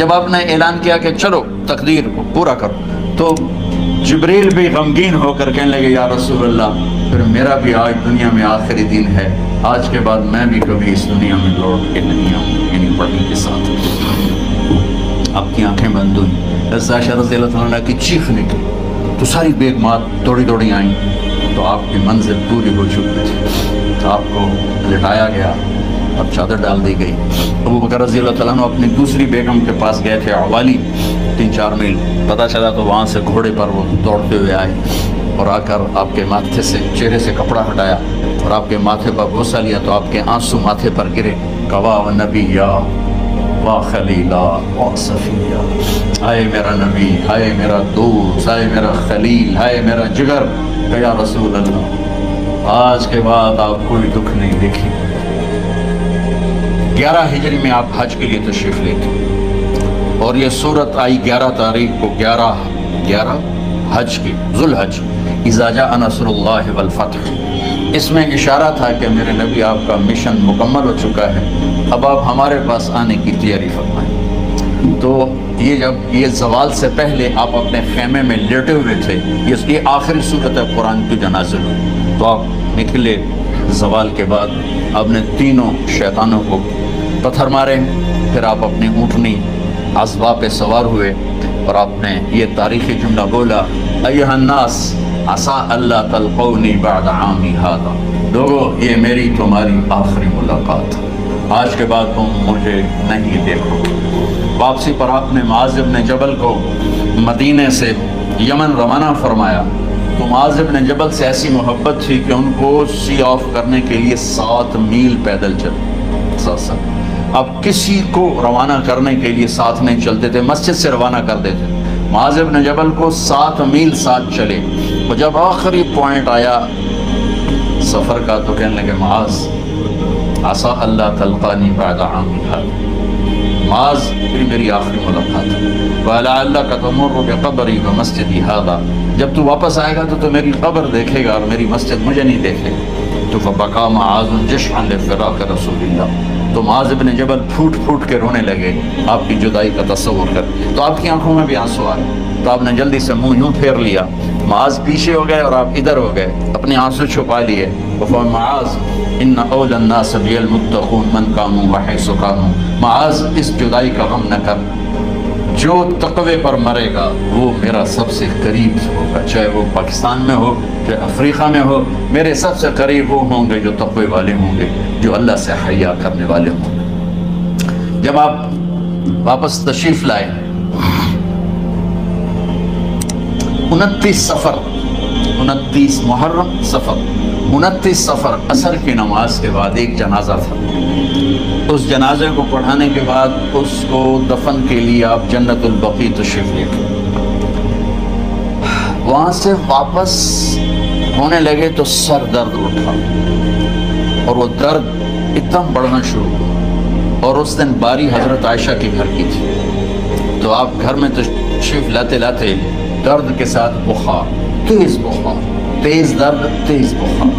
जब आपने ऐलान किया कि चलो, तकदीर को पूरा करो तो जबरील भी गमगीन होकर कहने लगे, या रसूल अल्लाह फिर मेरा भी आज दुनिया में आखिरी दिन है। आज के बाद मैं भी कभी इस दुनिया में लौट के नहीं आऊँ यानी पढ़ने के साथ। आपकी आँखें बंद हुई। रज़ी की चीख निकली। तो सारी बेगमात दौड़ी दौड़ी आई। तो आपकी मंजिल पूरी हो चुकी थी। तो आपको लिटाया गया। और चादर डाल दी गई। अबू बकर रज़ी अल्लाह अपनी दूसरी बेगम के पास गए थे अवाली तीन चार मील। पता चला तो वहाँ से घोड़े पर वो दौड़ते हुए आए और आकर आपके माथे से, चेहरे से कपड़ा हटाया और आपके माथे पर गुस्सा लिया तो आपके आँसू माथे पर गिरे। कवा नबी या वाह खलीला वाह सफिया। हाय मेरा नबी, हाय मेरा दोस्त, हाय मेरा खलील, हाय मेरा जिगर। गया रसूल अल्लाह आज के बाद आप कोई दुख नहीं देखी ग्यारह हिजरी में आप हज के लिए तशरीफ़ ले लेते और ये सूरत आई ग्यारह तारीख को ग्यारह ग्यारह हज की जुल हज इजाजा अनसरफ़त इसमें इशारा था कि मेरे नबी आपका मिशन मुकम्मल हो चुका है। अब आप हमारे पास आने की तैयारी फरमाएँ। तो ये जब, ये जवाल से पहले आप अपने खेमे में लेटे हुए थे, ये ये आखिरी सूरत है कुरान की जनाजिल। तो आप निकले जवाल के बाद आपने तीनों शैतानों को पत्थर मारे, फिर आप अपनी ऊँटनी असबा पे सवार हुए और आपने ये तारीखी जुमला बोला अयहन्नास आसा अल्लाह तलकौनी बाद हादा। ये मेरी तुम्हारी आखिरी मुलाकात। आज के बाद तुम मुझे नहीं देखोगे वापसी पर आपने माजिब ने जबल को मदीने से यमन रवाना फरमाया। तो माजिब ने जबल से ऐसी मोहब्बत थी कि उनको सी ऑफ़ करने के लिए सात मील पैदल चले साथ साथ अब किसी को रवाना करने के लिए साथ नहीं चलते थे, मस्जिद से रवाना कर देते माजिब ने जबल को सात मील साथ चले। तो जब आखिरी पॉइंट आया, सफ़र का तो कहने लगे माज आसा अल्लाह तलकानी पैदा माज फिर मेरी आखिरी मुलाकात। वाला अल्लाह का तमर कबरी व मस्जिद ही हादा। जब तू वापस आएगा तो तू मेरी कब्र देखेगा और मेरी मस्जिद मुझे नहीं देखेगा। तो बका माज जश्न फ़िराक रसूल तो माज इबन जबल फूट फूट के रोने लगे। आपकी जुदाई का तस्वुर कर। तो आपकी आँखों में भी आँसू आ गए तो आपने जल्दी से मुँह यूँ फेर लिया। माज पीछे हो गए और आप इधर हो गए। अपने आँसू छुपा लिए। माज, इस जुदाई का गम न कर। जो तकवे पर मरेगा, वो मेरा सबसे करीब होगा। चाहे वो पाकिस्तान में हो चाहे अफ्रीका में हो, मेरे सबसे करीब वो होंगे जो तकवे वाले होंगे, जो अल्लाह से हया करने वाले होंगे। जब आप वापस तशरीफ़ लाए, उनतीस सफ़र, उनतीस मुहर्रम सफ़र, उनतीस सफ़र असर की नमाज़ के बाद एक जनाजा था। उस जनाजे को पढ़ाने के बाद उसको दफन के लिए आप जन्नतुलबकी तशरीफ़ ले वहाँ से वापस होने लगे तो सर दर्द उठा और वो दर्द एकदम बढ़ना शुरू हुआ और उस दिन बारी हज़रत आयशा के घर की थी। तो आप घर में तशरीफ़ लाते लाते दर्द के साथ बुखार, तेज बुखार, तेज दर्द, तेज बुखार।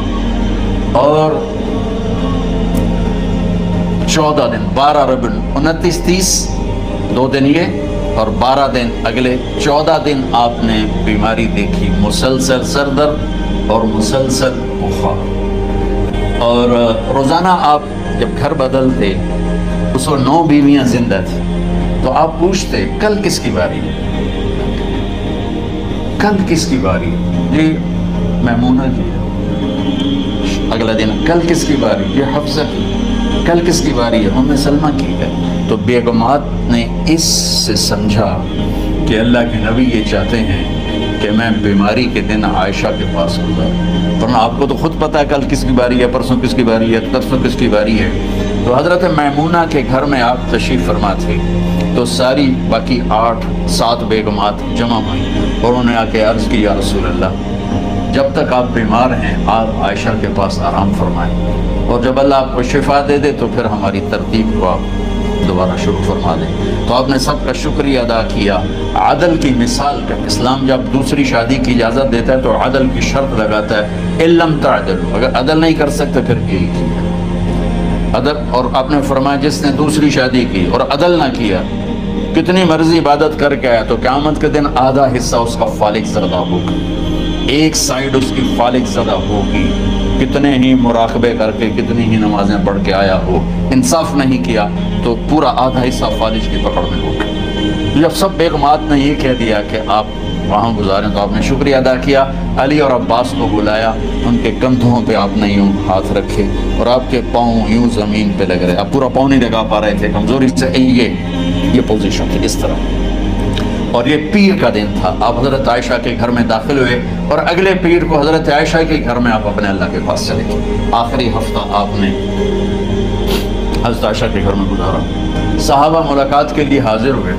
और चौदह दिन, बारह रबिन, उनतीस तीस, दो दिन ये और बारह दिन अगले चौदह दिन आपने बीमारी देखी, मुसलसल सर दर्द। और मुसलसल बुखार। और रोज़ाना आप जब घर बदलते उस नौ बीवियाँ ज़िंदा थी तो आप पूछते, कल किसकी बारी है? कल किसकी बारी जी महमूना जी अगला दिन, कल किसकी बारी ये हफ्सा की कल किसकी बारी है? उम्म सलमा की है। तो बेगमात ने इससे समझा कि अल्लाह के नबी ये चाहते हैं कि मैं बीमारी के दिन आयशा के पास गुजार। वरना आपको तो खुद पता है कल किसकी बारी है, परसों किसकी बारी है तरसों किसकी बारी है। तो हज़रत मैमूना के घर में आप तशरीफ़ फरमा थे तो सारी बाकी आठ, सात बेगमात जमा हुई और उन्होंने आके अर्ज़ की या रसूल अल्लाह जब तक आप बीमार हैं, आप आयशा के पास आराम फरमाएँ। और जब अल्लाह आपको शिफा दे दे तो फिर हमारी तरतीब को आप दोबारा शुरू फरमा दें। तो आपने सबका शुक्रिया अदा किया। आदल की मिसाल का इस्लाम जब दूसरी शादी की इजाज़त देता है तो आदल की शर्त लगाता है इलम तदल अगर अदल नहीं कर सकते, फिर यही किया। अदल और आपने फरमाया, जिसने दूसरी शादी की और अदल ना किया, कितनी मर्ज़ी इबादत करके आया तो क्यामत के दिन आधा हिस्सा उसका फालिक ज़रदा होगा। एक साइड उसकी फालिक ज़दा होगी। कितने ही मुराकबे करके, कितनी ही नमाजें पढ़ के आया हो, इंसाफ नहीं किया तो पूरा आधा हिस्सा फालिज की पकड़ में होगा जब सब बेगमात ने ये कह दिया कि आप वहाँ गुजारें तो आपने शुक्रिया अदा किया। अली और अब्बास को बुलाया, उनके कंधों पे आपने यूँ हाथ रखे और आपके पाँव यूँ ज़मीन पे लग रहे। आप पूरा पाँव नहीं लगा पा रहे थे, कमज़ोरी से ये ये पोजीशन थी, इस तरह। और ये पीर का दिन था। आप हज़रत आयशा के घर में दाखिल हुए और अगले पीर को हज़रत आयशा के घर में आप अपने अल्लाह के पास चले गए। आखिरी हफ़्ता आपने हज़रत आयशा के घर में गुजारा। साहबा मुलाकात के लिए हाजिर हुए।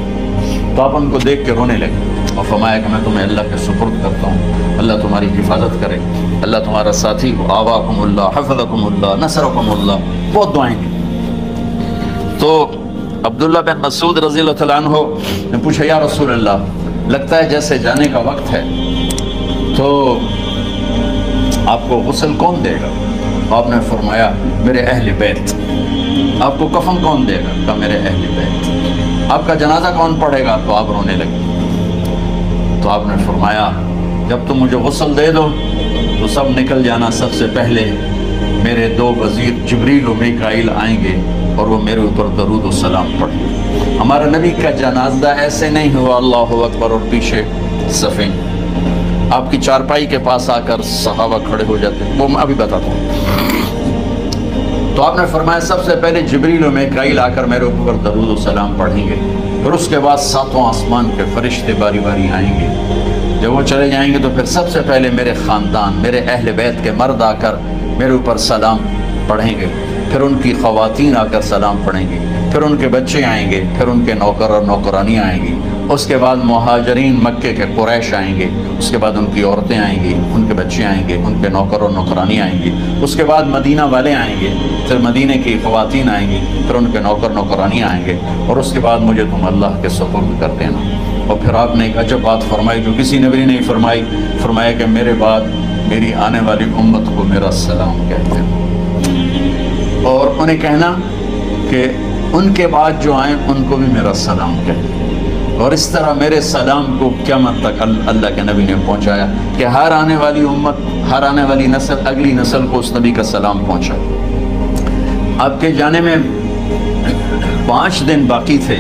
तो आप उनको देख के रोने लगे और फरमाया कि मैं तुम्हें अल्लाह के सुपुर्द करता हूँ। अल्लाह तुम्हारी हिफाजत करे। अल्लाह तुम्हारा साथी हो। आवाकुमुल्ला हफदकुमुल्ला नसरकुमुल्ला बहुत दुआएँ अब्दुल्ला बिन मसूद रज़ी हो ने पूछा, या रसूल अल्लाह लगता है जैसे जाने का वक्त है तो आपको गसल कौन देगा? आपने फरमाया, मेरे अहल बैत। आपको कफन कौन देगा? का मेरे अहल बैत। आपका जनाजा कौन पढ़ेगा? तो आप रोने लगे। तो आपने फरमाया, जब तुम मुझे गसल दे दो तो सब निकल जाना सबसे पहले मेरे दो वज़ीर जबरील मिकाइल आएँगे और वो मेरे ऊपर दरूद सलाम पढ़े। हमारा नबी का जनाजा ऐसे नहीं हुआ, अल्लाह अकबर और पीछे सफ़े आपकी चारपाई के पास आकर सहावा खड़े हो जाते। वो मैं अभी बताता हूँ। तो आपने फरमाया, सबसे पहले जबरील मिकाइल आकर मेरे ऊपर दरूद सलाम पढ़ेंगे। फिर उसके बाद सातों आसमान के फरिश्ते बारी बारी आएँगे। जब वो चले जाएँगे तो फिर सबसे पहले मेरे ख़ानदान, मेरे अहल बैत के मर्द आकर मेरे ऊपर सलाम पढ़ेंगे। फिर उनकी ख़वातीन आकर सलाम पढ़ेंगी, फिर उनके बच्चे आएँगे, फिर उनके नौकर और नौकरानी आएँगी, उसके बाद महाजरीन मक्के के कुरैश आएँगे, उसके बाद उनकी औरतें आएँगी, उनके बच्चे आएँगे, उनके नौकर और नौकरानी आएँगी, उसके बाद मदीना वाले आएँगे, फिर मदीने की खवतिन आएँगी, फिर उनके नौकर नौकरानी आएँगे, और उसके बाद मुझे तुम अल्लाह के सपुर्द कर देना और फिर आपने एक अजब बात फरमाई जो किसी ने भी नहीं फरमाई, फरमाया कि मेरे बाद मेरी आने वाली उम्मत को मेरा सलाम कहते हैं। और उन्हें कहना कि उनके बाद जो आए, उनको भी मेरा सलाम कहते और इस तरह मेरे सलाम को क्या मत तक अल्लाह के नबी ने पहुँचाया कि हर आने वाली उम्मत, हर आने वाली नस्ल, अगली नस्ल को उस नबी का सलाम पहुँचा आपके जाने में पाँच दिन बाकी थे।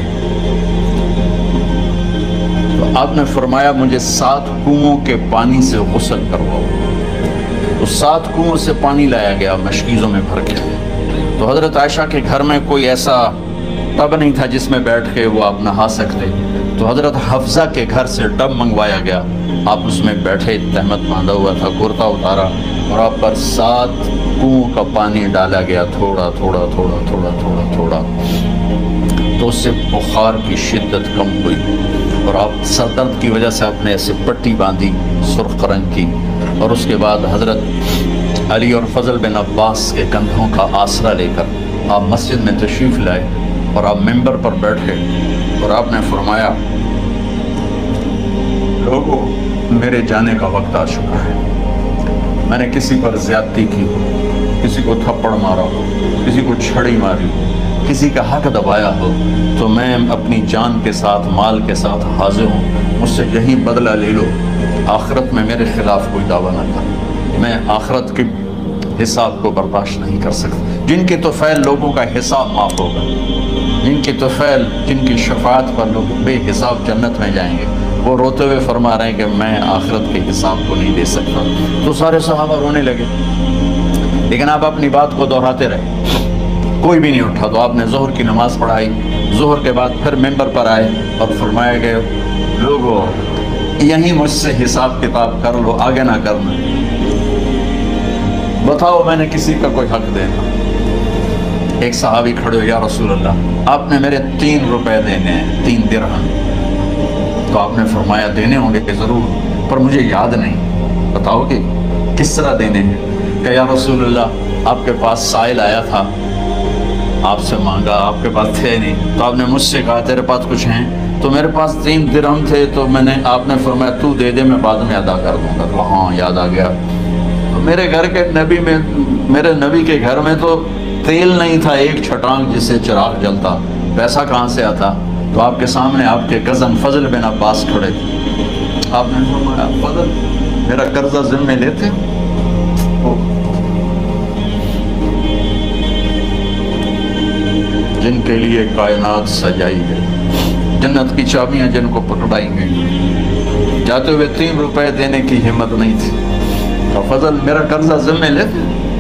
तो आपने फरमाया, मुझे सात कुओं के पानी से गसल करवाओ। तो सात कुओं से पानी लाया गया, मशकीज़ों में भर के तो हज़रत आयशा के घर में कोई ऐसा टब नहीं था जिसमें बैठ के वो आप नहा सकते। तो हज़रत हफ्ज़ा के घर से टब मंगवाया गया। आप उसमें बैठे, तहमत बांधा हुआ था, कुर्ता उतारा और आप पर सात कुओं का पानी डाला गया। थोड़ा थोड़ा थोड़ा थोड़ा थोड़ा थोड़ा। तो उससे बुखार की शिद्दत कम हुई और आप सरदर्द की वजह से आपने ऐसे पट्टी बांधी, सुर्ख रंग की। और उसके बाद हज़रत अली और फजल बिन अब्बास के कंधों का आसरा लेकर आप मस्जिद में तशरीफ़ लाए और आप मेंबर पर बैठे और आपने फरमाया, लोगों, मेरे जाने का वक्त आ चुका है। मैंने किसी पर ज्यादती की हो, किसी को थप्पड़ मारा हो, किसी को छड़ी मारी हो, किसी का हक दबाया हो तो मैं अपनी जान के साथ, माल के साथ हाजिर हूँ। मुझसे यही बदला ले लो। आखरत में मेरे खिलाफ कोई दावा ना कर। मैं आखरत के हिसाब को बर्दाश्त नहीं कर सकता। जिनके तो फैल लोगों का हिसाब माफ़ होगा। जिनकी तो फैल, जिनकी शफात पर लोग बेहिसाब जन्नत में जाएँगे। वो रोते हुए फरमा रहे हैं कि मैं आखिरत के हिसाब को नहीं दे सकता। तो सारे सहाबा रोने लगे। लेकिन आप अपनी बात को दोहराते रहे। कोई भी नहीं उठा तो आपने जोहर की नमाज़ पढ़ाई। जोहर के बाद फिर मेंबर पर आए और फरमाया गए लोगों, यहीं मुझसे हिसाब किताब कर लो, आगे ना करना बताओ, मैंने किसी का कोई हक देना? एक सहाबी खड़े हो, या रसूल अल्लाह आपने मेरे तीन रुपए देने हैं, तीन दिरहम। तो आपने फरमाया, देने होंगे ज़रूर, पर मुझे याद नहीं। बताओ कि किस तरह देने हैं? क्या या रसूलुल्लाह, आपके पास साइल आया था। आपसे मांगा, आपके पास थे नहीं। तो आपने मुझसे कहा, तेरे पास कुछ हैं? तो मेरे पास तीन दिरहम थे तो मैंने, आपने फरमाया, तू दे दे, मैं बाद में अदा कर दूँगा। तो हाँ याद आ गया। मेरे घर के नबी में, मेरे नबी के घर में तो तेल नहीं था, एक छटांग जिससे चिराग जलता। पैसा कहाँ से आता? तो आपके सामने आपके कज़न फजल बिन अब्बास खड़े आपने फरमाया, फजल, मेरा कर्जा जिम्मे लेते? जिनके लिए कायनात सजाई गई। जन्नत की चाबियाँ जिनको पकड़ाई गई। जाते हुए तीन रुपए देने की हिम्मत नहीं थी। फजल मेरा कर्जा जिम्मे लेते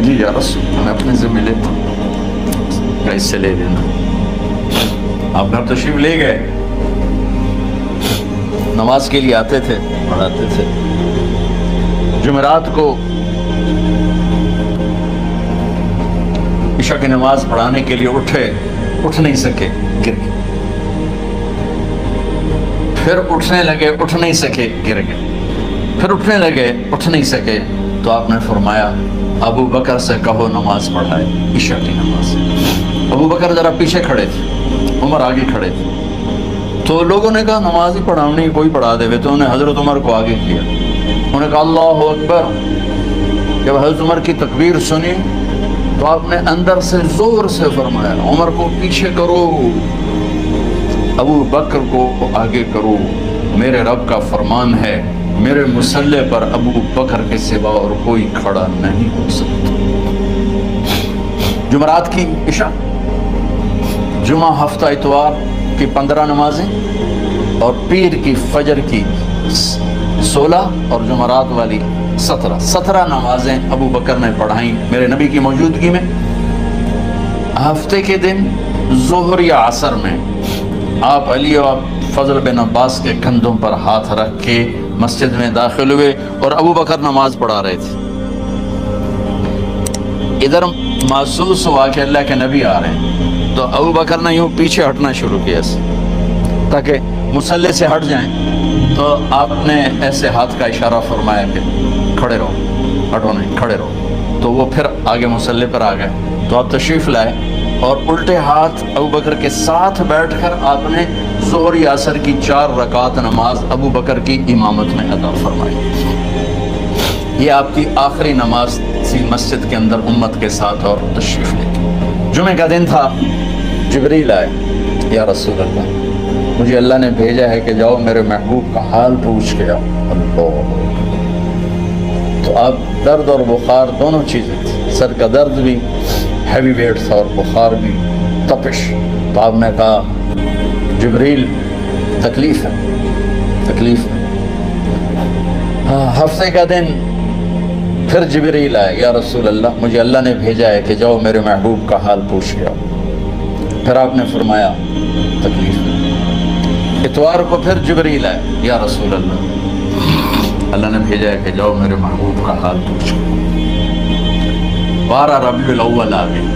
जी यार मैं अपने जिम्मे लेता कैसे ले लेना आप घर तशरीफ़ ले गए नमाज़ के लिए आते थे पढ़ाते थे जुमेरात को ईशा की नमाज़ पढ़ाने के लिए उठे उठ नहीं सके गिर गए फिर उठने लगे उठ नहीं सके गिर गए फिर उठने लगे, उठ नहीं सके तो आपने फरमाया, अबू बकर से कहो, नमाज़ पढ़ाए, ईशा की नमाज़। अबू बकर जरा पीछे खड़े थे, उमर आगे खड़े थे। तो लोगों ने कहा, नमाज़ ही पढ़ानी, कोई पढ़ा देवे। तो उन्हें हज़रत उमर को आगे किया। उन्हें कहा, अल्लाह अकबर। जब हज़रत उमर की तकबीर सुनी तो आपने अंदर से ज़ोर से फरमाया, उमर को पीछे करो, अबू बकर को आगे करो। मेरे रब का फरमान है मेरे मुसल्ले पर अबू बकर के सिवा और कोई खड़ा नहीं हो सकता। जुमरात की इशा जुमा हफ़्ता इतवार की पंद्रह नमाजें और पीर की फजर की सोलह और जुमरात वाली सत्रह। सत्रह नमाजें अबू बकर ने पढ़ाई मेरे नबी की मौजूदगी में। हफ़्ते के दिन जोहर या असर में आप अली और फजल बिन अब्बास के कंधों पर हाथ रख के मस्जिद में दाखिल हुए और अबू बकर नमाज़ पढ़ा रहे थे। इधर महसूस हुआ कि अल्लाह के नबी आ रहे हैं। तो अबू बकर ने यूँ पीछे हटना शुरू किया ताकि मुसल्ले से हट जाएँ। तो आपने ऐसे हाथ का इशारा फरमाया कि खड़े रहो, हटो नहीं, खड़े रहो। तो वो फिर आगे मुसल्ले पर आ गए। तो आप तशरीफ़ लाए। और उल्टे हाथ अबू बकर के साथ बैठकर आपने जोहर यासर की चार रकात नमाज़ अबू बकर की इमामत में अदा फरमाई। ये आपकी आखिरी नमाज़ थी मस्जिद के अंदर उम्मत के साथ और तशरीफ़ लेके। जुमे का दिन था। जबरील आए। या रसूल अल्लाह मुझे अल्लाह ने भेजा है कि जाओ मेरे महबूब का हाल पूछ के आओ। तो अब दर्द और बुखार दोनों चीज़ें सर का दर्द भी हैवी वेट था और बुखार भी तपिश। तो आपने कहा जबरील तकलीफ़ है तकलीफ़ है। हाँ हफ़्ते का दिन फिर जबरील आए या रसूल अल्लाह मुझे अल्लाह ने भेजा है कि जाओ मेरे महबूब का हाल पूछ आओ। फिर आपने फरमाया, तकलीफ़ इतवार को फिर जबरील आए या रसूल अल्लाह अल्लाह ने भेजा है कि जाओ मेरे महबूब का हाल पूछो बारह रबी अव्वल आ गई।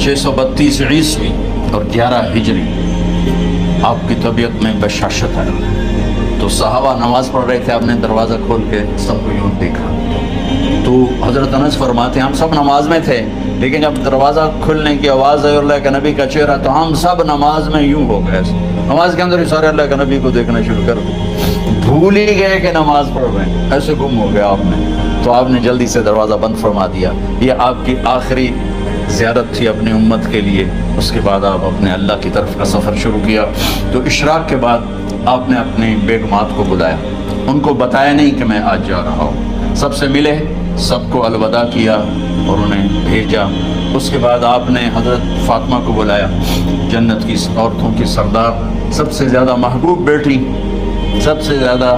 छः सौ बत्तीस ईस्वी और ग्यारह हिजरी। आपकी तबीयत में बशाशत है। तो सहाबा नमाज़ पढ़ रहे थे, आपने दरवाज़ा खोल के सबको यूँ देखा। तो हज़रत अनस फरमाते, हम सब नमाज़ में थे, लेकिन जब दरवाज़ा खुलने की आवाज़ आई अल्लाह के नबी का चेहरा तो हम सब नमाज़ में यूँ हो गए। नमाज़ के अंदर ही सारे अल्लाह के नबी को देखना शुरू कर दिया भूल ही गए कि नमाज़ पढ़ रहे हैं। ऐसे गुम हो गया आपने। तो आपने जल्दी से दरवाज़ा बंद फरमा दिया। ये आपकी आखिरी ज़्यारत थी अपनी उम्मत के लिए। उसके बाद आप अपने अल्लाह की तरफ़ का सफ़र शुरू किया। तो इशराक के बाद आपने अपनी बेगमात को बुलाया। उनको बताया नहीं कि मैं आज जा रहा हूँ। सबसे मिले, सबको अलविदा किया और उन्हें भेजा। उसके बाद आपने हज़रत फातिमा को बुलाया। जन्नत की औरतों की सरदार, सबसे ज़्यादा महबूब बेटी, सबसे ज़्यादा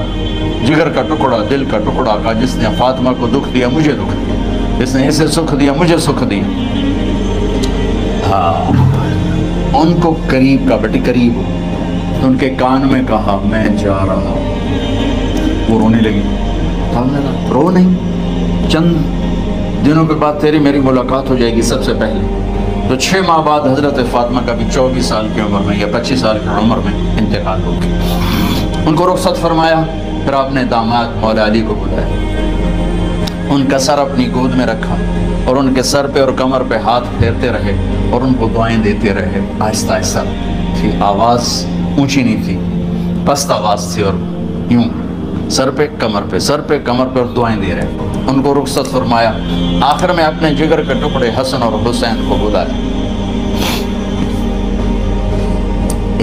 जिगर का टुकड़ा दिल का टुकड़ा का जिसने फातिमा को दुख दिया मुझे दुख दिया। जिसने इसे सुख दिया मुझे सुख दिया। हाँ। उनको करीब का बेटे करीब हो। तो उनके कान में कहा मैं जा रहा हूँ। वो रोने लगी। तो रो नहीं। चंद दिनों के बाद तेरी मेरी मुलाकात हो जाएगी सबसे पहले। तो छः माह बाद हज़रत फ़ातिमा का भी चौबीस साल की उम्र में या पच्चीस साल की उम्र में इंतकाल हो गया उनको रुख्सत फरमाया फिर आपने दामाद मौला अली को बुलाया उनका सर अपनी गोद में रखा और उनके सर पे और कमर पे हाथ फेरते रहे और उनको दुआएँ देते रहे। आहिस्ता आहिस्ता, थी आवाज़ ऊँची नहीं थी, पस्त आवाज़ थी और यूँ सर पे कमर पे, सर पे कमर पे और दुआएँ दे रहे। उनको रुखसत फरमाया, आखिर में अपने जिगर के टुकड़े हसन और हुसैन को बुलाया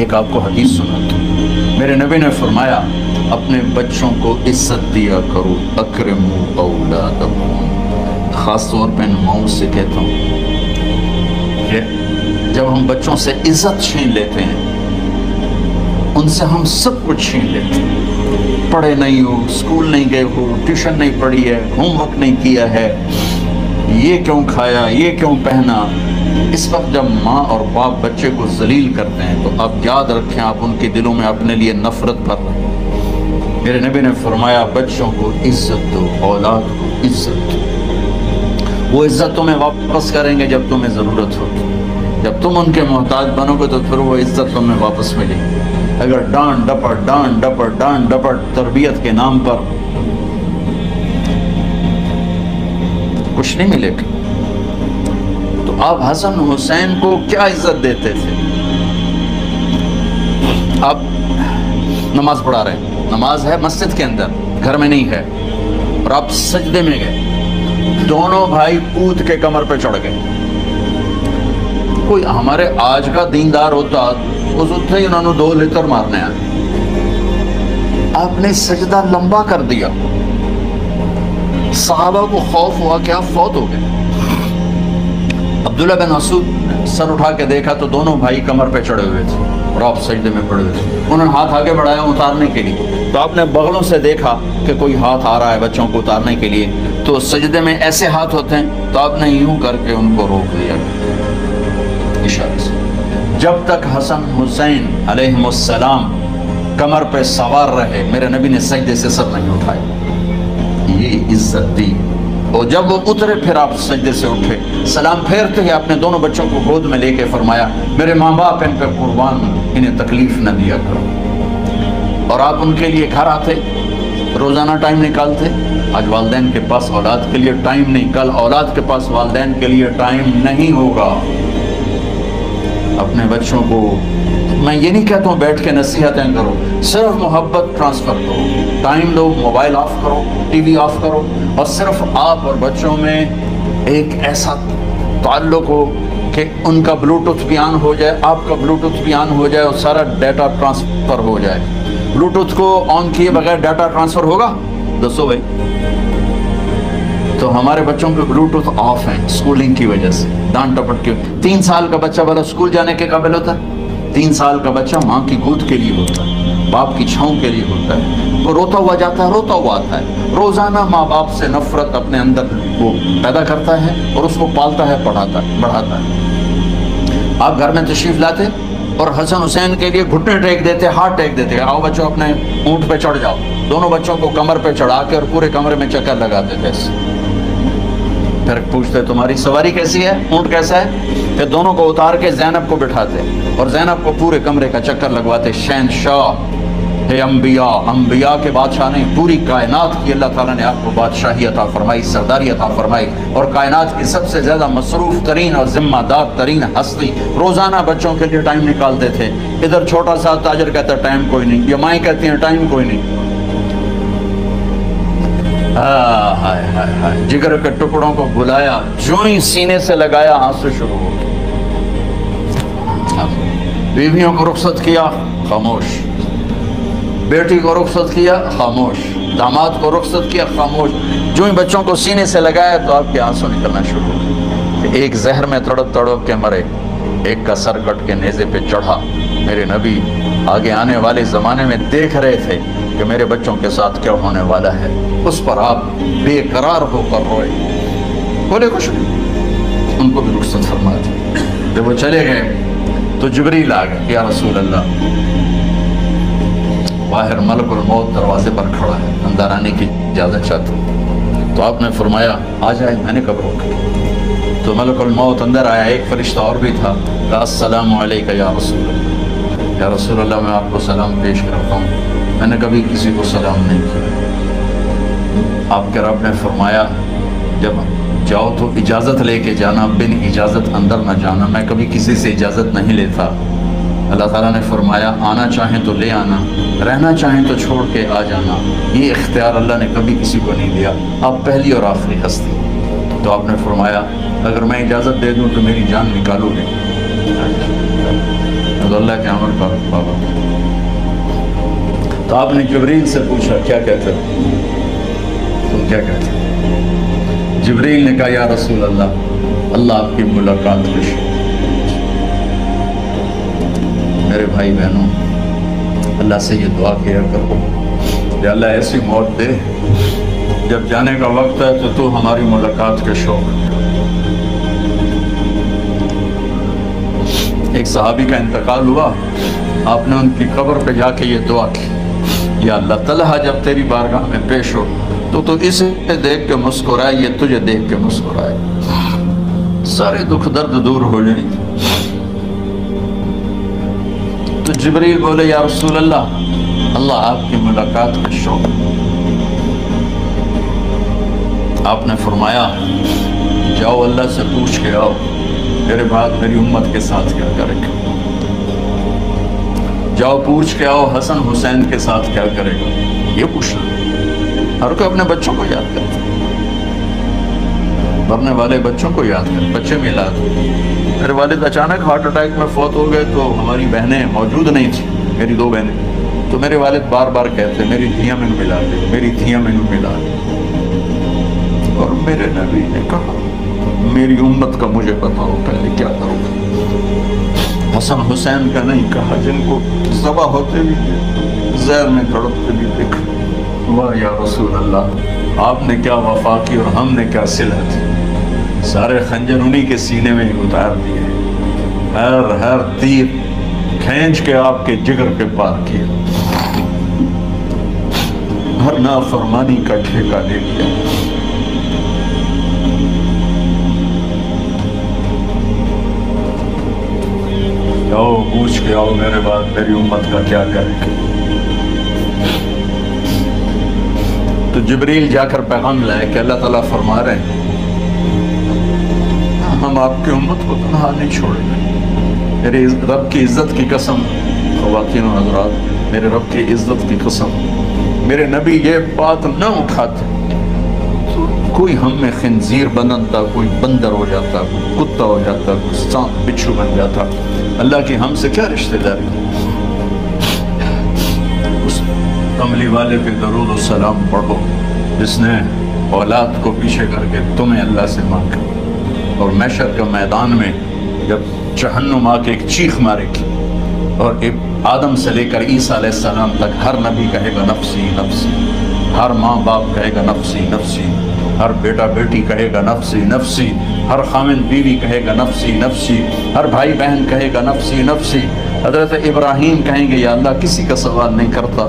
एक आपको हदीस सुना मेरे नबी ने फरमाया अपने बच्चों को इज़्ज़त दिया करो, अक्रम ख़ास तौर पर माओ से कहता हूँ। जब हम बच्चों से इज़्ज़त छीन लेते हैं, उनसे हम सब कुछ छीन लेते हैं। पढ़े नहीं हो, स्कूल नहीं गए हो, ट्यूशन नहीं पढ़ी है, होमवर्क नहीं किया है, ये क्यों खाया, ये क्यों पहना? इस वक्त जब माँ और बाप बच्चे को जलील करते हैं तो आप याद रखें, आप उनके दिलों में अपने लिए नफरत भर रहे हैं। मेरे नबी ने फरमाया, बच्चों को इज़्ज़त दो, औलाद को इज़्ज़त दो। वो इज़्ज़त तुम्हें वापस करेंगे जब तुम्हें ज़रूरत होगी जब तुम उनके मोहताज बनोगे तो फिर वो इज़्ज़त तुम्हें वापस मिलेगी। अगर डांड डपट डांड डपट डांड डपट तरबियत के नाम पर कुछ नहीं मिलेगा तो आप हसन हुसैन को क्या इज़्ज़त देते थे? आप नमाज़ पढ़ा रहे हैं। नमाज़ है मस्जिद के अंदर, घर में नहीं है। और आप सजदे में गए। दोनों भाई कूद के कमर पे चढ़ गए। कोई हमारे आज का दीनदार होता उस उत्थे ही उन्होंने दो लितर मारने आ आपने सजदा लंबा कर दिया। साहबा को खौफ हुआ कि आप फौत हो गए। अब्दुल्ला बिन मसूद सर उठा के देखा तो दोनों भाई कमर पे चढ़े हुए थे। और आप सजदे में पड़े थे। उन्होंने हाथ आगे बढ़ाया उतारने के लिए। तो आपने बगलों से देखा कि कोई हाथ आ रहा है बच्चों को उतारने के लिए। तो सजदे में ऐसे हाथ होते हैं तो आपने यूँ करके उनको रोक दिया इशारे से। जब तक हसन हुसैन अलैहिस्सलाम कमर पे सवार रहे, मेरे नबी ने सजदे से सर नहीं उठाए। ये इज़्ज़त दी। और जब वो उतरे, फिर आप सजदे से उठे। सलाम फेरते ही अपने दोनों बच्चों को गोद में लेके फरमाया, मेरे माँ बाप इन पे कुर्बान, इन्हें तकलीफ़ न दिया करो। और आप उनके लिए घर आते, रोज़ाना टाइम निकालते। आज वालदेन के पास औलाद के लिए टाइम नहीं, कल औलाद के पास वालदेन के लिए टाइम नहीं होगा। अपने बच्चों को मैं ये नहीं कहता हूँ बैठ के नसीहतें करो, सिर्फ़ मोहब्बत ट्रांसफ़र करो। टाइम दो मोबाइल ऑफ़ करो टीवी ऑफ़ करो, और सिर्फ़ आप और बच्चों में एक ऐसा ताल्लुक हो कि उनका ब्लूटूथ भी ऑन हो जाए, आपका ब्लूटूथ भी ऑन हो जाए और सारा डाटा ट्रांसफ़र हो जाए। ब्लूटूथ को ऑन किए बगैर डाटा ट्रांसफ़र होगा? दसो भाई। तो हमारे बच्चों के ब्लूटूथ ऑफ़ है स्कूलिंग की वजह से, डांट टपट के। तीन साल का बच्चा वाला स्कूल जाने के काबिल होता है। तीन साल का बच्चा माँ की गोद के लिए होता है, बाप की छाँव के लिए होता है। वो रोता हुआ जाता है, रोता हुआ आता है। रोज़ाना माँ बाप से नफरत अपने अंदर वो पैदा करता है और उसको पालता है, पढ़ाता है, बढ़ाता है। आप घर में तशरीफ़ लाते और हसन हुसैन के लिए घुटने टेक देते, हाथ टेक देते, आओ बच्चों अपने ऊँट पे चढ़ जाओ। दोनों बच्चों को कमर पे चढ़ा के और पूरे कमरे में चक्कर लगाते थे। फिर पूछते, तुम्हारी सवारी कैसी है? ऊँट कैसा है? फिर दोनों को उतार के जैनब को बिठाते और जैनब को पूरे कमरे का चक्कर लगवाते शहन शाह हे अम्बिया अम्बिया के बादशाह ने पूरी कायनात की अल्लाह ताला ने आपको बादशाही अता फरमाई, सरदारी अता फरमाई और कायनात की सबसे ज़्यादा मसरूफ तरीन और ज़िम्मेदार तरीन हस्ती रोज़ाना बच्चों के लिए टाइम निकालते थे। इधर छोटा सा ताजर कहता टाइम कोई नहीं। ये माएँ कहती हैं टाइम कोई नहीं। हाय हाय हाय। जिगर के टुकड़ों को बुलाया जो ही सीने से लगाया, आँसू शुरू हो। बीवियों को रुखसत किया, खामोश। बेटी को रुखसत किया, खामोश। दामाद को रुखसत किया, खामोश। जो ही बच्चों को सीने से लगाया तो आपके आँसू निकलना शुरू हो एक जहर में तड़प तड़प के मरे, एक का सर कट के नेजे पे चढ़ा। मेरे नबी आगे आने वाले ज़माने में देख रहे थे। कि मेरे बच्चों के साथ क्या होने वाला है? उस पर आप बेकरार होकर रोए। बोले, कुछ नहीं। उनको भी रुखसत फरमा दी जब वो चले गए तो जबरील आ गए, या रसूल अल्लाह बाहर मलकुल मौत दरवाजे पर खड़ा है, अंदर आने की इजाज़त चाहता तो आपने फरमाया, आ जाए, मैंने कब रोका तो मलकुल मौत अंदर आया, एक फरिश्ता और भी था अस्सलाम या रसूल या रसूल अल्लाह मैं आपको सलाम पेश करता हूँ। मैंने कभी किसी को सलाम नहीं किया। आपके रब ने फरमाया, जब जाओ तो इजाज़त लेके जाना, बिन इजाज़त अंदर ना जाना। मैं कभी किसी से इजाज़त नहीं लेता। अल्लाह ताला ने फरमाया, आना चाहें तो ले आना, रहना चाहें तो छोड़ के आ जाना। ये इख्तियार अल्लाह ने कभी किसी को नहीं दिया। आप पहली और आखिरी हस्ती। तो आपने फरमाया, अगर मैं इजाज़त दे दूँ तो मेरी जान निकालोगे। तो अल्लाह के अमर का तो आपने जबरील से पूछा, क्या कहते हो? तुम क्या कहते हो? जबरील ने कहा, या रसूल अल्लाह अल्लाह आपकी मुलाकात खुश मेरे भाई बहनों, अल्लाह से ये दुआ किया करो अल्लाह ऐसी मौत दे, जब जाने का वक्त है तो तू हमारी मुलाकात के शौक एक सहाबी का इंतकाल हुआ, आपने उनकी कब्र पे जाके ये दुआ की। या अल्लाह तला, जब तेरी बारगाह में पेश हो तो तू इसे देख के मुस्कुराए, ये तुझे देख के मुस्कुराए। सारे दुख दर्द दूर हो जाएँगे। तो जबरील बोले, या रसूल अल्लाह अल्लाह आपकी मुलाकात का शौक आपने फरमाया, जाओ अल्लाह से पूछ के आओ, मेरे बाद मेरी उम्मत के साथ क्या करेगा? जाओ, पूछ के आओ, हसन हुसैन के साथ क्या करेगा? ये पूछना हर कोई अपने बच्चों को याद करता मरने वाले बच्चों को याद कर, बच्चे मिला मेरे वालिद अचानक हार्ट अटैक में फौत हो गए तो हमारी बहनें मौजूद नहीं थी, मेरी दो बहनें। तो मेरे वालिद बार बार कहते, मेरी धियाँ मैनू मिला दे, मेरी धियाँ मैनू मिला दे। और मेरे नबी ने कहा, मेरी उम्मत का मुझे बताओ पहले क्या करूँगा? हसन हुसैन का नहीं कहा, जिनको जबा होते भी जहर में तड़पते भी देखा वाह या रसूल अल्लाह आपने क्या वफा की और हमने क्या सिलत सारे खंजर उन्हीं के सीने में ही उतार दिए। हर हर तीर खींच के आपके जिगर पे पार किया। हर नाफरमानी का ठेका ले लिया जाओ पूछ के आओ मेरे बाद, मेरी उम्मत का क्या करेगा तो जबरील जाकर पैगाम लाए कि अल्लाह ताला फरमा रहे हैं, हम आपकी उम्मत को तनहा नहीं छोड़ेंगे। मेरे रब की इज़्ज़त की कसम, खवातीन हजरात, मेरे रब की इज़्ज़त की कसम, मेरे नबी ये बात न उठाते। कोई हम में खनजीर बनता कोई बंदर हो जाता, कोई कुत्ता हो जाता, कोई सांप, बिच्छू बन जाता। अल्लाह की हमसे क्या रिश्तेदारी? उस कमली वाले पे दरूद सलाम पढ़ो, जिसने औलाद को पीछे करके तुम्हें अल्लाह से मांगा। और मैशर के मैदान में जब जहन्नुम आके एक चीख मारेगी और एक आदम से लेकर ईसा सलाम तक हर नबी कहेगा, नफसी नफसी। हर माँ बाप कहेगा, नफसी नफसी। हर बेटा बेटी कहेगा नफसी नफसी। हर खामिन बीवी कहेगा नफसी नफसी। हर भाई बहन कहेगा नफसी नफसी। हज़रत इब्राहिम कहेंगे, या अल्लाह, किसी का सवाल नहीं करता।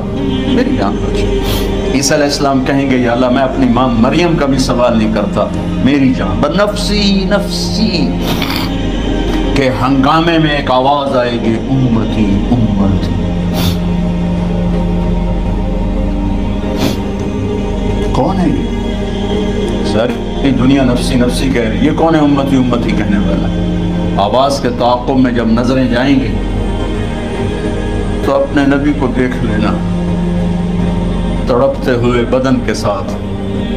मेरी जान बची। ईसा इस्लाम कहेंगे, या अल्लाह, मैं अपनी माँ मरियम का भी सवाल नहीं करता। मेरी जान ब नफसी नफसी। के हंगामे में एक आवाज़ आएगी, उम्मती उम्मती। कौन है ये? सारी दुनिया नफसी नफसी कह रही ये कौन है उम्मती उम्मती कहने वाला? आवाज़ के ताकुब में जब नज़रें जाएँगी तो अपने नबी को देख लेना। तड़पते हुए बदन के साथ,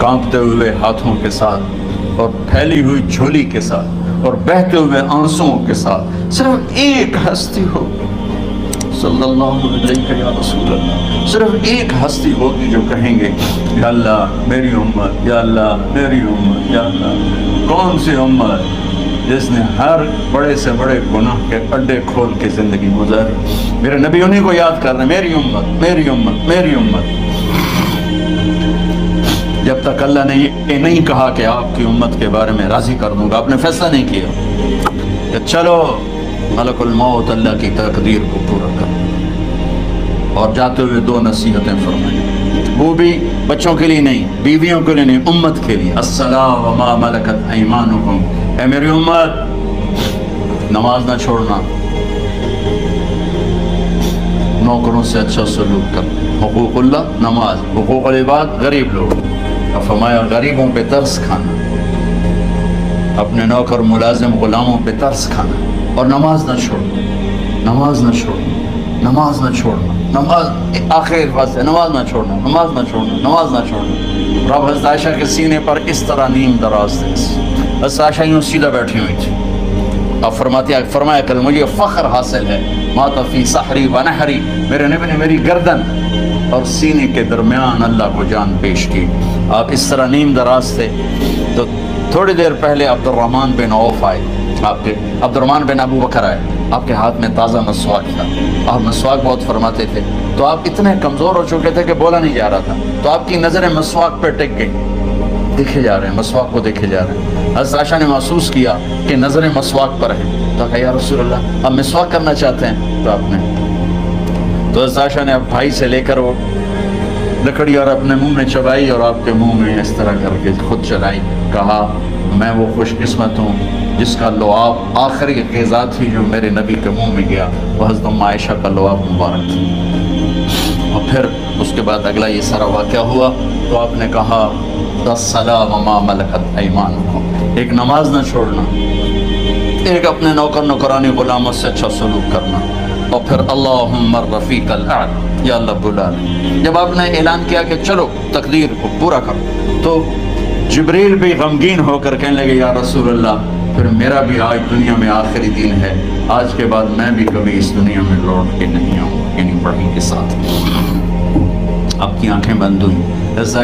कांपते हुए हाथों के साथ, और फैली हुई झोली के साथ, और बहते हुए आंसुओं के साथ, सिर्फ़ एक हस्ती हो सिर्फ़ एक हस्ती होगी जो कहेंगे अल्लाह, मेरी उम्मत, या अल्लाह, मेरी उम्मत, या अल्लाह। कौन सी उम्मत जिसने हर बड़े से बड़े गुनाह के अड्डे खोल के ज़िंदगी गुजारी? मेरे नबी उन्हीं को याद कर रहे मेरी उम्मत मेरी उम्मत मेरी उम्मत। जब तक अल्लाह ने ये नहीं कहा कि आपकी उम्मत के बारे में राज़ी कर दूँगा, आपने फैसला नहीं किया। चलो मलकुल मौत अल्लाह की तकदीर को पूरा कर। और जाते हुए दो नसीहतें फरमाई। वो भी बच्चों के लिए नहीं, बीवियों के लिए नहीं, उम्मत के लिए। अस्सलाम मलकत ईमानुकुम है मेरी उम्मत, नमाज़ ना छोड़ना। नौकरों से अच्छा सलूक कर। हकूकुल्ला, नमाज़। हकूक़बाद गरीब लोग। फरमाया, गरीबों पे तरस खाना। अपने नौकर मुलाजिम गुलामों पे तरस खाना। और नमाज़ ना छोड़ना नमाज़ ना छोड़ना नमाज़ ना छोड़ना नमाज़ आखिर बात है, नमाज़ ना छोड़ना, नमाज़ ना छोड़ना, नमाज़ ना छोड़ना। रब हज़रत आयशा के सीने पर इस तरह नीम दराज थे। हज़रत यूँ सीधा बैठी हुई थी। अब फरमाते फरमाया कर मुझे फ़ख्र हासिल है। मातफ़ी सहरी व नहरी, मेरे नबी ने मेरी गर्दन और सीने के दरमियान अल्लाह को जान पेश की। आप इस तरह नीम दराज थे। तो थोड़ी देर पहले अब्दुलरहमान बिन औफ आए। आपके। अब्दुलरहमान बिन अबू बकर आए। आपके हाथ में ताज़ा मसवाक था। आप मसवाक बहुत फरमाते थे। तो आप इतने कमज़ोर हो चुके थे कि बोला नहीं जा रहा था। तो आपकी नज़रें मसवाक पर टिक गई। देखे जा रहे हैं, मसवाक को देखे जा रहे हैं। हजराशा ने महसूस किया कि नज़रें मसवाक पर हैं। तो कहा रसूल अब मसवाक करना चाहते हैं? तो आपने तो हजराशा ने अब भाई से लेकर वो लकड़ी और अपने मुँह में चबाई और आपके मुँह में इस तरह करके खुद चलाई। कहा, मैं वो खुशकिस्मत हूँ। जिसका लुआब आखिरी गज़ा थी जो मेरे नबी के मुँह में गया, वह हज़रत आयशा का लुआब मुबारक थी। और फिर उसके बाद अगला ये सारा वाक़ हुआ तो आपने कहा मलकत ईमान एक नमाज़ ना छोड़ना, एक अपने नौकर नौकरानी गुलामों से अच्छा सलूक करना। और फिर अल्लाह रफ़ी कल या बुला जब आपने ऐलान किया कि चलो, तकदीर को पूरा करो तो जबरील भी गमगीन होकर कहने लगे, या रसूल अल्लाह फिर मेरा भी आज दुनिया में आखिरी दिन है। आज के बाद मैं भी कभी इस दुनिया में लौट के नहीं आऊँगा यानी बढ़ी के साथ। आपकी आँखें बंद हुई। रजा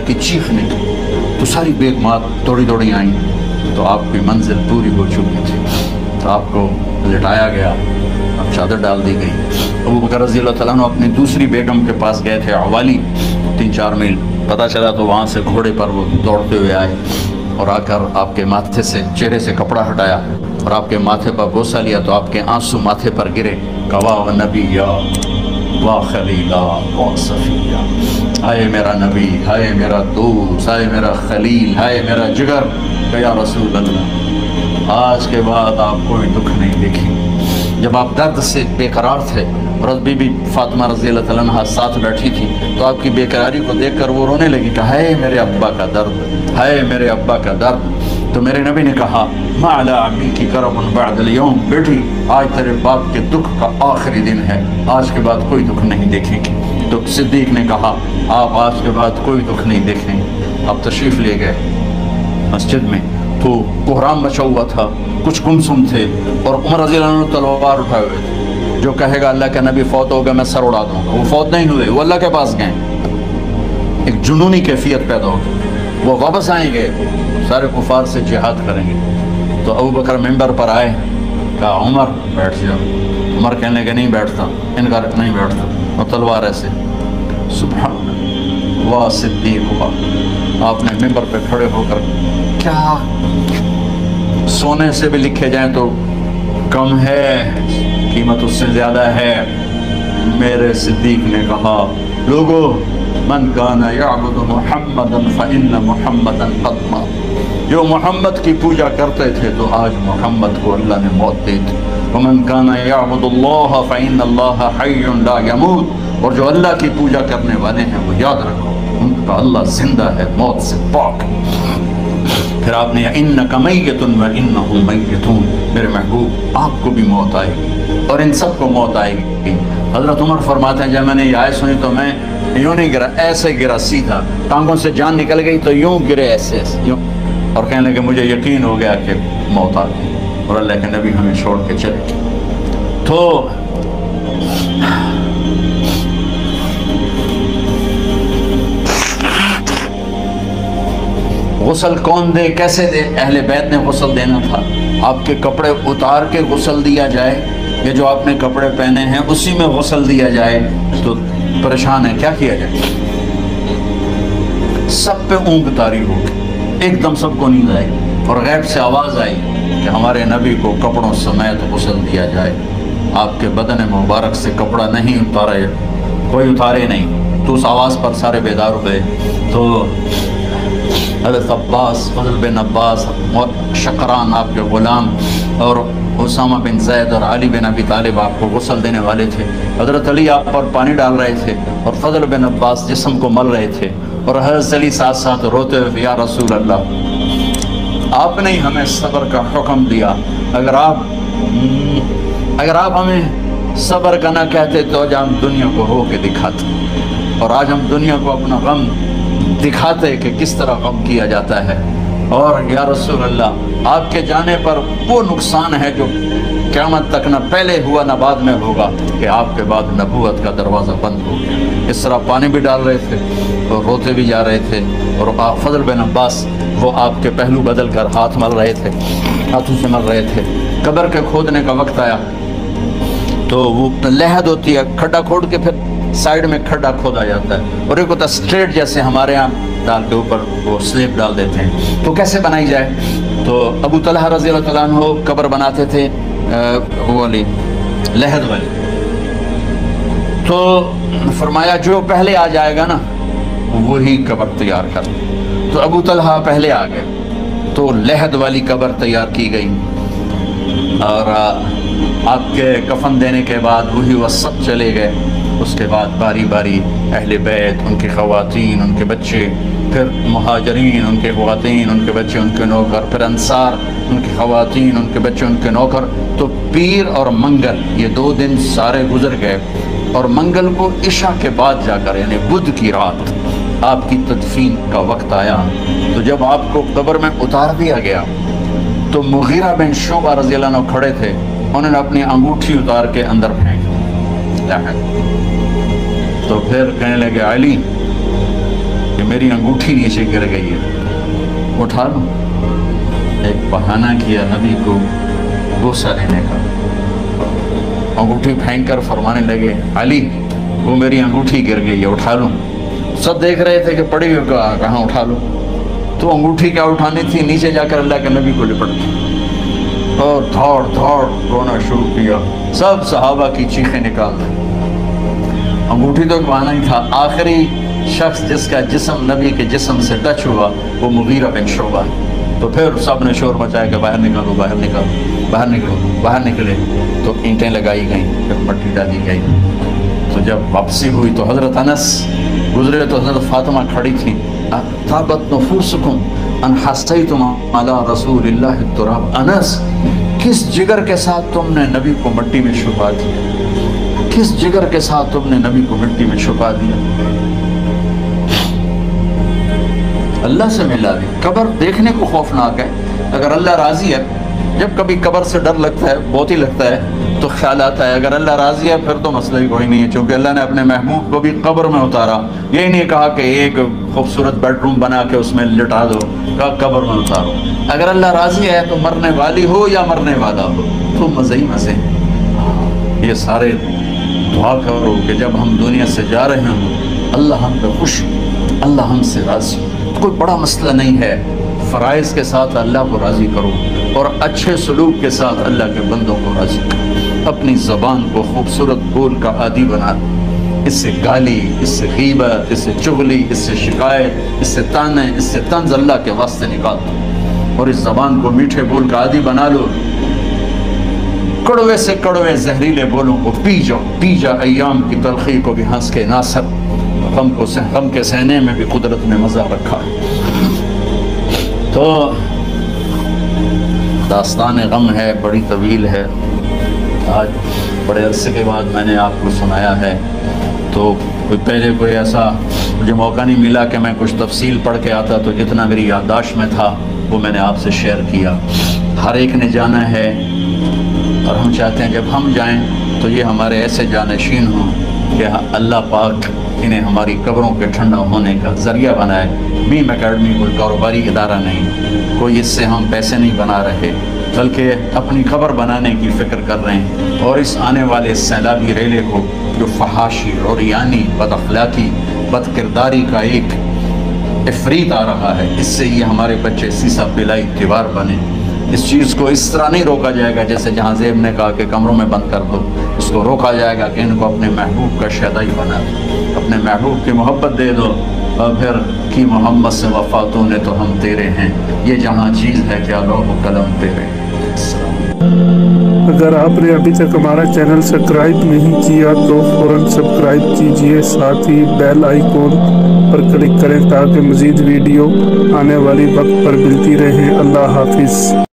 की चीख निकली तो सारी बेगमात थोड़ी दौड़ी आई। तो आपकी मंजिल पूरी हो चुकी थी। तो आपको लिटाया गया। अब चादर डाल दी गई। अबू बकर रज़ी अल्लाह अपनी दूसरी बेगम के पास गए थे अवाली तीन चार मील। पता चला तो वहाँ से घोड़े पर वो दौड़ते हुए आए। और आकर आपके माथे से, चेहरे से कपड़ा हटाया और आपके माथे पर गोसा लिया तो आपके आँसू माथे पर गिरे। कवा नबी या वाह खलीला कौन सफिया। हाय मेरा नबी, हाय मेरा दोस्त, हाय मेरा खलील, हाय मेरा जिगर। गया रसूल अल्लाह आज के बाद आप कोई दुख नहीं देखेंगे। जब आप दर्द से बेकरार थे और बीबी फातिमा रज़ी अल्लाह साथ बैठी थी तो आपकी बेकरारी को देखकर वो रोने लगी कहा है मेरे अब्बा का दर्द है मेरे अब्बा का दर्द। तो मेरे नबी ने कहा, माला अम्मी की करम बेटी, आज तेरे बाप के दुख का आखिरी दिन है, आज के बाद कोई दुख नहीं देखेंगे। तो सिद्दीक ने कहा, आप आज के बाद कोई दुख नहीं देखेंगे। आप तशरीफ़ ले गए। मस्जिद में तो कोहराम बचा हुआ था कुछ गुमसुम थे और उमर रज़ी तलवार उठाए हुए थे। जो कहेगा, अल्लाह के नबी, फौत हो गया मैं सर उड़ा दूँगा। वो फौत नहीं हुए, वो अल्लाह के पास गए। एक जुनूनी कैफियत पैदा होगी। वो वापस आएँगे, सारे कुफार से जिहाद करेंगे। तो अबू बकर मेंबर पर आए, कहा, उमर, बैठ जाओ उमर कहने के नहीं बैठता, इनका नहीं बैठता। और तलवार ऐसे सुबह वाह सिद्दीक हुआ। आपने मेंबर पर खड़े होकर, क्या सोने से भी लिखे जाए तो कम है, कीमत उससे ज़्यादा है। मेरे सिद्दीक ने कहा, लोगो, मन काना जो मोहम्मद की पूजा करते थे तो आज मोहम्मद को अल्लाह ने मौत दी थी वमन काना याबुदल्लाह और जो अल्लाह की पूजा करने वाले हैं, वो याद रखो, उनका अल्लाह ज़िंदा है, मौत से पाक। फिर आपने इन कमैतुन व इन मैतून मेरे महबूब, आपको भी मौत आएगी और इन सबको मौत आएगी। हज़रत उमर फरमाते हैं, जब मैंने ये आय सुनी तो मैं यूँ नहीं गिरा, ऐसे गिरा सीधा। टांगों से जान निकल गई तो यूँ गिरे ऐसे यूँ। और कहने लगे, मुझे यकीन हो गया कि मौत आ गई और अल्लाह के नबी हमें छोड़ के चले तो गसल कौन दे? कैसे दे? अहले बैत ने गसल देना था। आपके कपड़े उतार के गसल दिया जाए। या जो आपने कपड़े पहने हैं, उसी में गसल दिया जाए। तो परेशान है, क्या किया जाए? सब पे ऊँग तारी होगी। एकदम सबको नींद आई और गैब से आवाज़ आई कि हमारे नबी को कपड़ों समेत गसल दिया जाए। आपके बदन मुबारक से कपड़ा नहीं उतारे कोई उतारे नहीं। तो उस आवाज़ पर सारे बेदार हुए तो हज़रत अब्बास, फजल बिन अब्बास शकरान आपके ग़ुलाम और उसामा बिन जैद और अली बिन अबी तालिब आपको गसल देने वाले थे। हज़रत अली आप पर पानी डाल रहे थे और फजल बिन अब्बास जिसम को मल रहे थे और हज़रत अली साथ साथ रोते हुए या रसूल अल्लाह आपने ही हमें सब्र का हुक्म दिया। अगर आप अगर आप हमें सब्र का ना कहते तो आज हम दुनिया को रो के दिखाते। और आज हम दुनिया को अपना गम दिखाते कि किस तरह गम किया जाता है। और या रसूल अल्लाह आपके जाने पर वो नुकसान है जो क़्यामत तक न पहले हुआ, न बाद में होगा, कि आपके बाद नबूत का दरवाज़ा बंद हो गया। इस तरह पानी भी डाल रहे थे और रोते भी जा रहे थे। और फजल बिन अब्बास, वो आपके पहलू बदल कर हाथ मल रहे थे, हाथों से मल रहे थे। कब्र के खोदने का वक्त आया तो वो लहद होती है, खड्डा खोद के फिर साइड में खड्डा खोदा जाता है। और एक होता स्ट्रेट जैसे हमारे यहाँ डाल के ऊपर वो स्लेब डाल देते हैं। तो कैसे बनाई जाए? तो अबू तलहा रज़ी हो कब्र बनाते थे वो वाली, लहद वाली। तो फरमाया, जो पहले आ जाएगा ना, वही कब्र तैयार कर। तो अबू तलहा पहले आ गए। तो लहद वाली कब्र तैयार की गई। और आपके कफन देने के बाद वही सब चले गए। उसके बाद बारी बारी अहल बैत, उनकी ख़वातीन, उनके बच्चे, फिर महाजरीन, उनके ख़वातीन, उनके बच्चे, उनके नौकर, फिर अंसार, उनकी ख़वातीन, उनके बच्चे, उनके नौकर। तो पीर और मंगल, ये दो दिन सारे गुजर गए और मंगल को इशा के बाद जाकर, यानी बुध की रात, आपकी तदफीन का वक्त आया। तो जब आपको कब्र में उतार दिया गया तो मुगीरा बिन शोबा रज़ी खड़े थे। उन्होंने अपनी अंगूठी उतार के अंदर फेंक। तो फिर कहने लगे अली कि मेरी अंगूठी नीचे गिर गई है। उठा लो। एक बहाना किया नबी को गुस्सा लेने का। अंगूठी फेंक कर फरमाने लगे अली वो मेरी अंगूठी गिर गई है, उठा लो। सब देख रहे थे कि पड़ी हुई कहाँ उठा लो। तो अंगूठी क्या उठानी थी? नीचे जाकर अल्लाह के नबी को लिपट और दौड़ दौड़ रोना शुरू किया। सब सहाबा की चीखें निकाल दी। अंगूठी तो बहाना ही था, आखिरी शख्स जिसका जिसम, नबी के जिसम से टच हुआ, वो मुगीरा बिन शोबा तो फिर सबने शोर मचाया कि बाहर निकालो बाहर निकालो, बाहर निकलो, बाहर निकले। तो ईंटें लगाई गई, फिर मट्टी डाली गई। तो जब वापसी हुई तो हज़रत अनस, गुजरे तो हज़रत फातिमा खड़ी थी। ताबत नफूसकुम अनस, किस जिगर के साथ तुमने नबी को मट्टी में छुपा दिया? किस जिगर के साथ तुमने नबी को में छुपा दिया? अल्लाह से मिला दी। कब्र देखने को खौफनाक है। अगर अल्लाह राज़ी है, जब कभी कबर से डर लगता है, बहुत ही लगता है तो ख्याल आता है, अगर अल्लाह राज़ी है, फिर तो मसला ही कोई नहीं है। क्योंकि अल्लाह ने अपने महबूब को भी कब्र में उतारा। यही नहीं कहा कि एक खूबसूरत बेडरूम बना के उसमें लिटा दो, कहा, कब्र में उतारो। अगर अल्लाह राज़ी है तो मरने वाली हो या मरने वाला हो तो मज़े ही मज़े। ये सारे दुआ करो कि जब हम दुनिया से जा रहे हों, अल्लाह हम पे खुश, अल्लाह हमसे राज़ी। तो कोई बड़ा मसला नहीं है। फ़राइज़ के साथ अल्लाह को राज़ी करो और अच्छे सलूक के साथ अल्लाह के बंदों को राज़ी करो। अपनी ज़बान को खूबसूरत बोल का आदि बना इससे गाली, इससे गीबत इससे चुगली, इससे शिकायत, इससे ताने, इससे तंज अल्लाह के वास्ते निकाल दो। और इस ज़बान को मीठे बोल का आदि बना लो। कड़वे से कड़वे जहरीले बोलों को पी जाओ। पी जा अयाम की तलखी को भी हंस के नासर। गम को गम के सहने में भी कुदरत ने मज़ा रखा। तो दास्तान गम है, बड़ी तवील है। आज बड़े अरसे के बाद मैंने आपको सुनाया है। तो कोई पहले कोई ऐसा मुझे मौका नहीं मिला कि मैं कुछ तफसील पढ़ के आता तो जितना मेरी याददाश्त में था, वो मैंने आपसे शेयर किया। हर एक ने जाना है, और हम चाहते हैं जब हम जाएँ तो ये हमारे ऐसे जानशीन हों कि अल्लाह पाक इन्हें हमारी कब्रों के ठंडा होने का ज़रिया बनाए। मीम अकेडमी कोई कारोबारी इदारा नहीं, कोई इससे हम पैसे नहीं बना रहे, बल्कि अपनी खबर बनाने की फ़िक्र कर रहे हैं, और इस आने वाले सैलाबी रेले को जो फहाशी और यानी बद किरदारी का एक इफरीत आ रहा है, इससे ये हमारे बच्चे सीसा पिलाई दीवार बने। इस चीज़ को इस तरह नहीं रोका जाएगा जैसे जहाँ जेब ने कहा कि कमरों में बंद कर दो। इसको रोका जाएगा कि इनको अपने महबूब का शदाई बना। दो अपने महबूब की मोहब्बत दे दो। और फिर कि मोहम्मद से वफातों ने तो हम तेरे हैं। ये जहाँ चीज़ है, क्या लोग कलम तेरे अगर आपने अभी तक हमारा चैनल सब्सक्राइब नहीं किया तो फ़ौर सब्सक्राइब कीजिए। साथ ही बेल आइकॉन पर क्लिक करें ताकि मज़ीद वीडियो आने वाली वक्त पर मिलती रहे। अल्लाह हाफिज़।